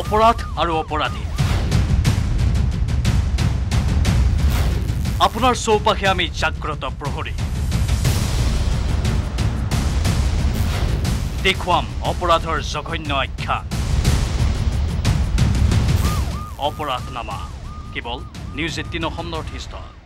অপৰাধ আৰু অপৰাধী। আপোনাৰ চৌপাশে আমি জাগ্ৰত প্ৰহৰী। দেখুৱাম অপৰাধৰ জঘন্য আখ্যা। অপৰাধনামা কেৱল নিউজ এইটিন অসম নৰ্থ ইষ্টত